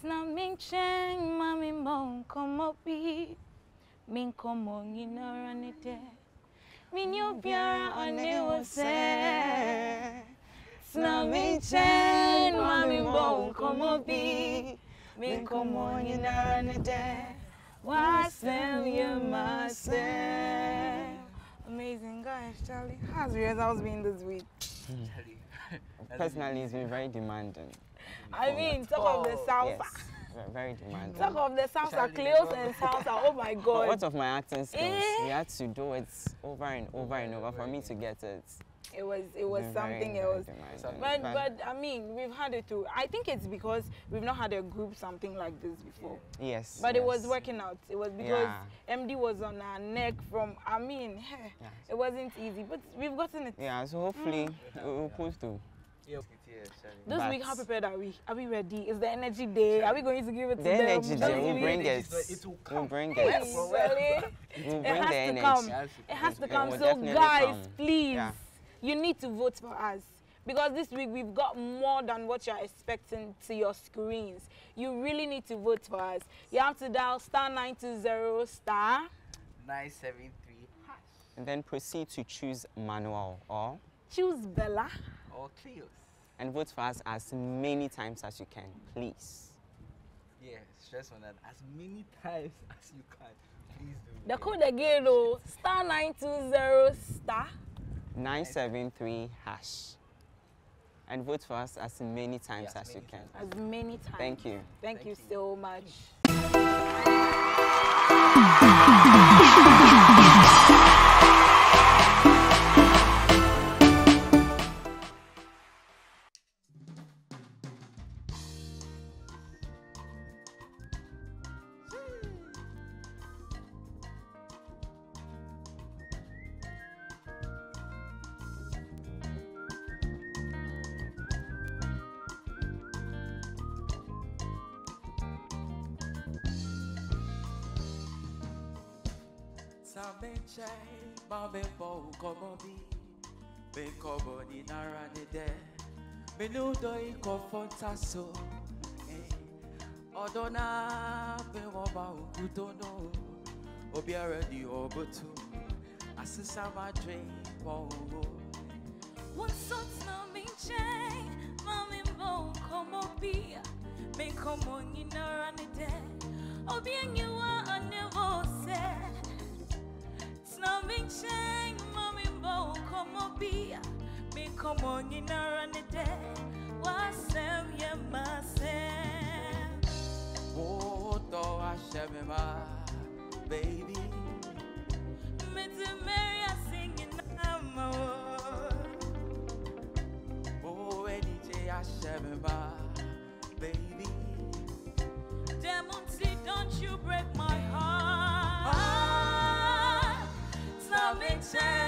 Tena minchen mami mo komo bi Min komo nyinara ne de Min yo biara ane wo se Tena minchen mami mo komo bi Min komo nyinara ne de Wasem yemase Amazing guys, Charlie. How's your results been this week? Personally, it's been very demanding. I mean, talk of the salsa. Yes, very demanding. Talk of the salsa, Charlie, Cleos go. and salsa. Oh my god. What of my acting skills? Eh? We had to do it over and over and over for me to get it. It was it was Been very, something very else. demanding. But but I mean we've had it too. I think it's because we've not had a group something like this before. yes. But it was working out. It was because Yeah. MD was on our neck from I mean heh, Yeah. it wasn't easy. But we've gotten it. Yeah, so hopefully Mm. we'll pull through. Yeah. This But- week, how prepared are we? Are we ready? Is the energy day? Are we going to give it to The them? energy this there, we'll week? bring it. It will We'll bring it. Well, really? We'll It bring has the to energy. come. It has to come. will So, guys, come. please, Yeah. you need to vote for us because this week we've got more than what you're expecting to your screens. You really need to vote for us. You have to dial star 920 star. 973 hash And then proceed to choose Manuel or Choose Bella. or Cleos. and vote for us as many times as you can, please. Yeah, stress on that as many times as you can. Please do. The code again, though, star 920 star. 973 hash. And vote for us as many times Yeah, as as you can. times. As many times. Thank you. Thank, Thank you you. so much. Samenche, mame bo komo bi, be komo ni nara ni de, menudo i kofonta so, eh. Odona be wo ba ukutono, obiara di obotu, asisa ma dream wo wo. One sort na minche, mami mo como pia, me como ni naranite, obi me como ni naranite, wasem ye masem. Woto asheme ma, baby. Me to Mary singing amo. Oh, any day asheme ma, baby. Don't you break my heart. Ah, Something change,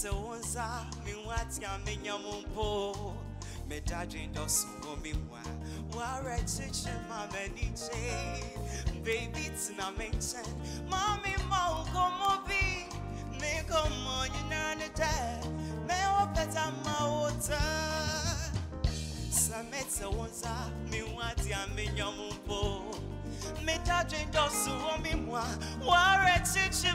sɛ mete wo nsa mewatea menya mo mpo. Medadwen dɔ so wɔ me mu a woarɛ ma m'ani gye baby tena me nkyɛn ma memma wo nkɔmmɔ bi ne nkɔmmɔ nyinaa ne dɛ mɛwɔ pɛta ma wo taa sɛ mete wo nsa mewatea menya mo mpo. Medadwen dɔ so wɔ me mu a woarɛ kyekye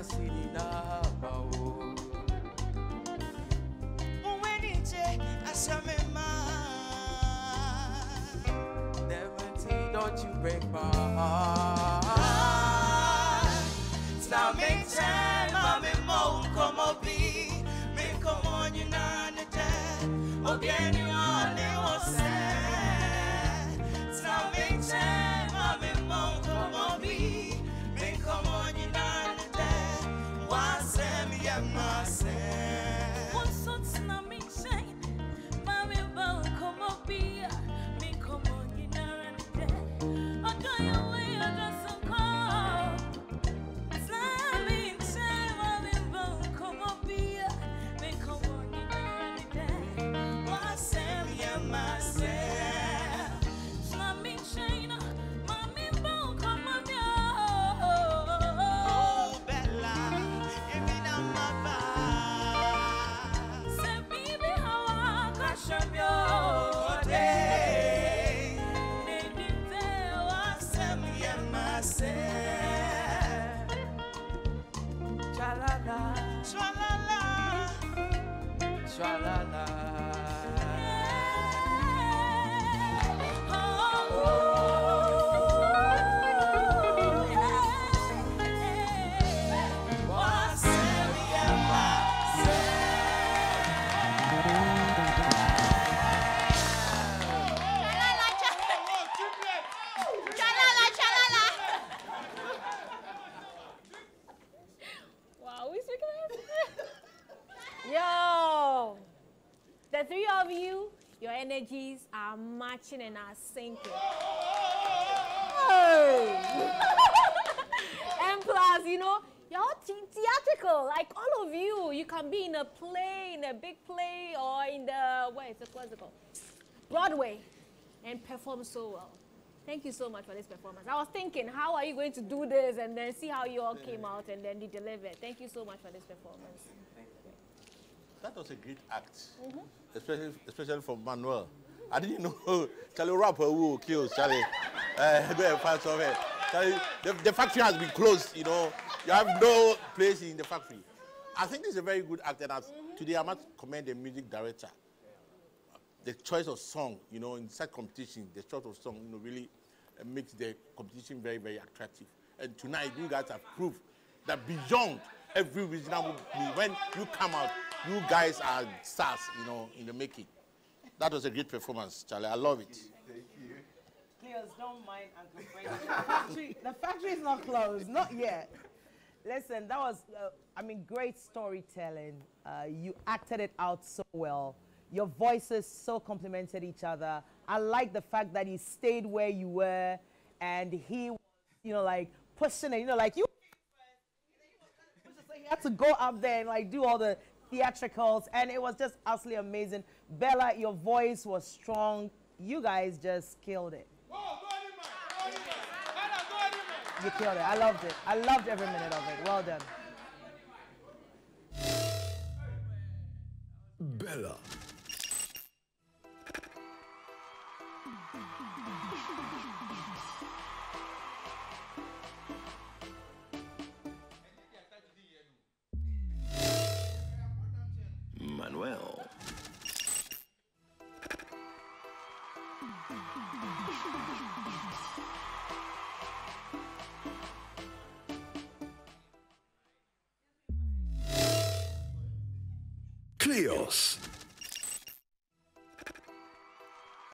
Mera na bawo. wo w'ani gye ahyɛ ma Never don't you break my heart. na me che ma me mo como bi me como ni na ne obi eni ya energies are matching and are syncing. And plus, you know, you're all theatrical, like all of you. You can be in a play, in a big play, or in the where is it? What's it called? Broadway, and perform so well. Thank you so much for this performance. I was thinking, how are you going to do this, and then see how you all came out, and then you delivered. Thank you so much for this performance. That was a great act, especially especially from Manuel. I didn't know Charlie rapper who kills Charlie. Uh, go and find somewhere. Charlie, the, the factory has been closed. You know, you have no place in the factory. I think this is a very good act, and as, today I must commend the music director. The choice of song, you know, in such competition, the choice of song, you know, really uh, makes the competition very, very attractive. And tonight, you guys have proved that beyond every reasonable when you come out, you guys are stars, you know, in the making. That was a great performance, Charlie. I love it. Thank you. Cleos, don't mind Uncle. The factory, the factory is not closed, not yet. Listen, that was, uh, I mean, great storytelling. Uh, you acted it out so well. Your voices so complemented each other. I like the fact that you stayed where you were and he, was, you know, like pushing it, you know, like you. He had to go up there and like do all the theatricals, and it was just absolutely amazing. Bella, your voice was strong. You guys just killed it. You killed it. I loved it. I loved every minute of it. Well done. Bella. Cleos.